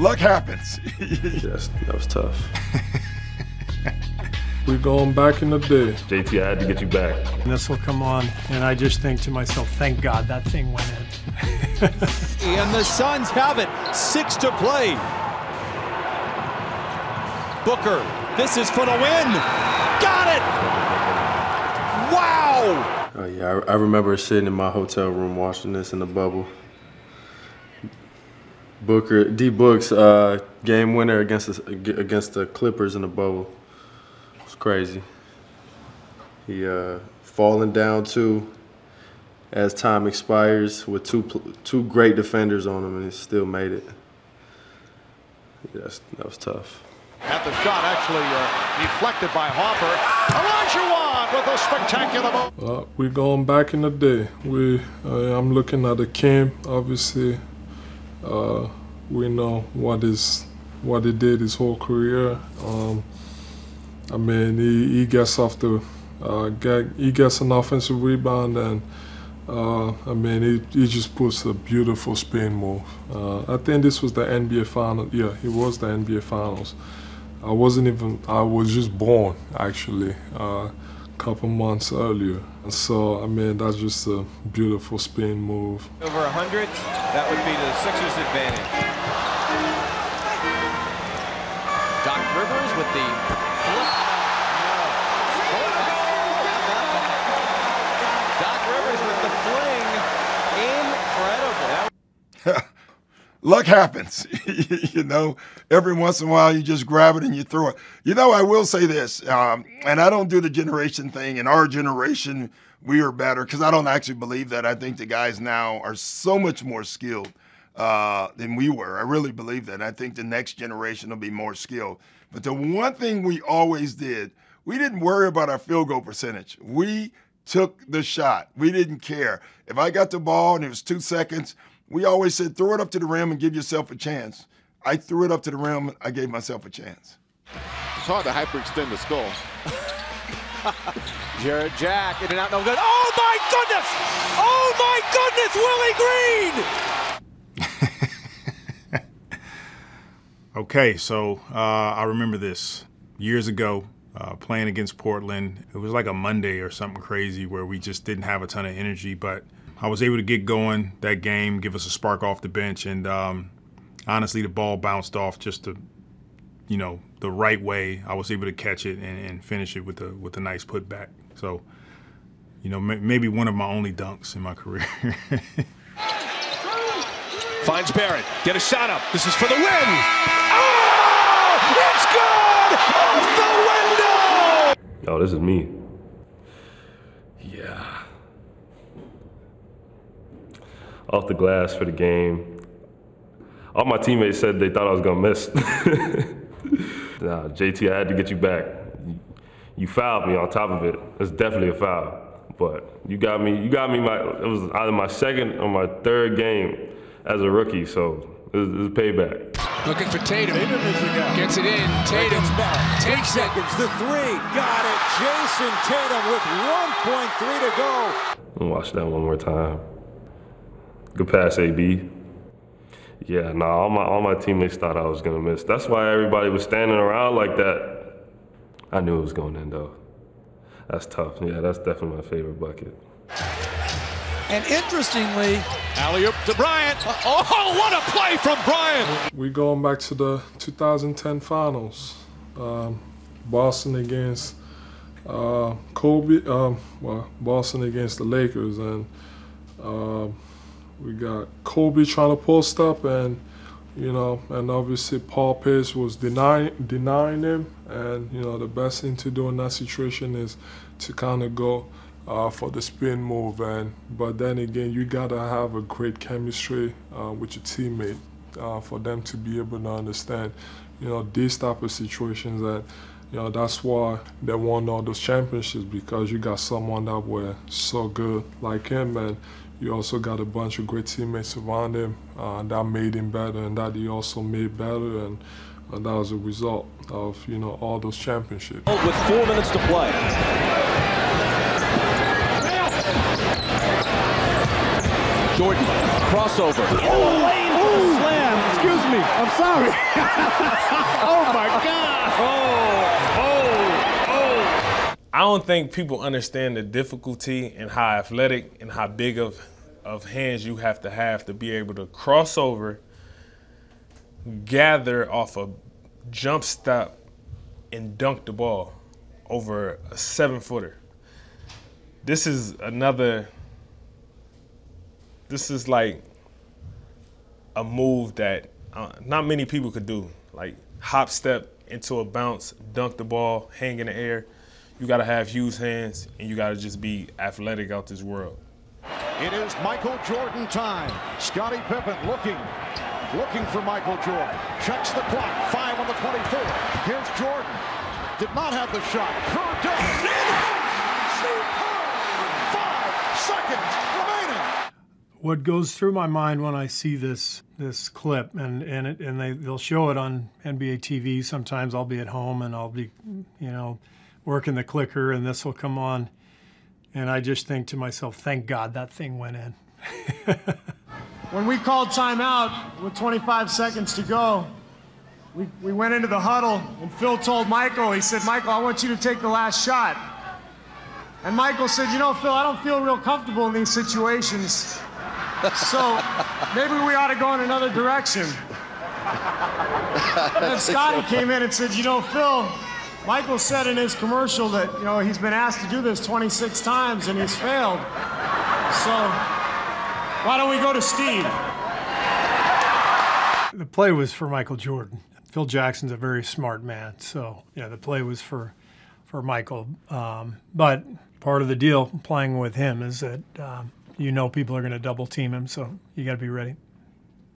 luck happens. yes, that was tough. We're going back in the day. JT, I had to get you back. This will come on, and I just think to myself, thank God that thing went in. and the Suns have it. Six to play. Booker, this is for the win. Got it! Wow! Oh yeah, I, I remember sitting in my hotel room watching this in the bubble. Booker, D Books, uh, game winner against the, against the Clippers in the bubble. It's crazy. He uh, falling down too as time expires with two two great defenders on him, and he still made it. Yes, that was tough. At the shot, actually uh, deflected by Harper. Olajuwon with a spectacular Uh, we're going back in the day. We, uh, I'm looking at Hakeem. Obviously, uh, we know what is what he did his whole career. Um, I mean, he, he gets off the uh, get, he gets an offensive rebound and. Uh, I mean, he, he just puts a beautiful spin move. Uh, I think this was the NBA final. Yeah, it was the NBA finals. I wasn't even. I was just born actually uh, couple months earlier. So I mean, that's just a beautiful spin move. Over hundred, that would be the Sixers' advantage. Doc Rivers with the flip. Luck happens. you know, every once in a while you just grab it and you throw it. You know, I will say this, um, and I don't do the generation thing. In our generation, we are better because I don't actually believe that. I think the guys now are so much more skilled uh, than we were. I really believe that. I think the next generation will be more skilled. But the one thing we always did, we didn't worry about our field goal percentage. We took the shot. We didn't care. If I got the ball and it was two seconds, we always said throw it up to the rim and give yourself a chance. I threw it up to the rim. I gave myself a chance. It's hard to hyperextend the skull. Jarrett Jack in and out, no good. Oh my goodness! Oh my goodness, Willie Green! okay, so uh, I remember this years ago. Uh, playing against Portland, it was like a Monday or something crazy where we just didn't have a ton of energy, but I was able to get going that game, give us a spark off the bench, and um, honestly, the ball bounced off just the, you know, the right way. I was able to catch it and, and finish it with a with a nice putback. So, you know, m- maybe one of my only dunks in my career. Finds Barrett. Get a shot up. This is for the win. Oh! It's good! Off the window! Oh, this is me. Off the glass for the game. All my teammates said they thought I was gonna miss. nah, JT, I had to get you back. You fouled me on top of it. It's definitely a foul. But you got me. You got me. My it was either my second or my third game as a rookie. So this is payback. Looking for Tatum. Tatum is the guy. Gets it in. Tatum back. Takes seconds. The three. Got it. Jayson Tatum with 1.3 to go. Watch that one more time. Good pass, AB. Yeah, nah, all my all my teammates thought I was gonna miss. That's why everybody was standing around like that. I knew it was going in though. That's tough. Yeah, that's definitely my favorite bucket. And interestingly, alley oop to Bryant. Oh, what a play from Bryant! We're going back to the 2010 finals. Um, Boston against uh, Kobe. Um, well, Boston against the Lakers, and. Uh, we got Kobe trying to post up, and you know, and obviously Paul Pierce was denying denying him. And you know, the best thing to do in that situation is to kind of go uh, for the spin move. And but then again, you gotta have a great chemistry uh, with your teammate uh, for them to be able to understand, you know, these type of situations that. You know, that's why they won all those championships because you got someone that were so good like him and you also got a bunch of great teammates around him uh, that made him better and that he also made better and, and that was a result of you know all those championships. With four minutes to play. Jordan crossover. Oh, lane slam. Excuse me. I'm sorry. oh my God. Oh, oh, oh. I don't think people understand the difficulty and how athletic and how big of of hands you have to have to be able to cross over, gather off a jump stop, and dunk the ball over a seven footer. This is another. This is like a move that uh, not many people could do. Like hop step into a bounce, dunk the ball, hang in the air. You got to have huge hands and you got to just be athletic out this world. It is Michael Jordan time. Scottie Pippen looking, looking for Michael Jordan. Checks the clock. Five on the 24. Here's Jordan. Did not have the shot. Kerr Five seconds remaining. What goes through my mind when I see this this clip, and and it, and they they'll show it on NBA TV. Sometimes I'll be at home and I'll be, you know, working the clicker, and this will come on and I just think to myself, thank God that thing went in. when we called timeout with 25 seconds to go, we, we went into the huddle, and Phil told Michael, he said, Michael, I want you to take the last shot. And Michael said, You know, Phil, I don't feel real comfortable in these situations. So maybe we ought to go in another direction. And then Scottie came in and said, You know, Phil, Michael said in his commercial that you know he's been asked to do this 26 times and he's failed. So why don't we go to Steve? The play was for Michael Jordan. Phil Jackson's a very smart man, so yeah, the play was for for Michael. Um, but part of the deal playing with him is that um, you know people are going to double team him, so you got to be ready.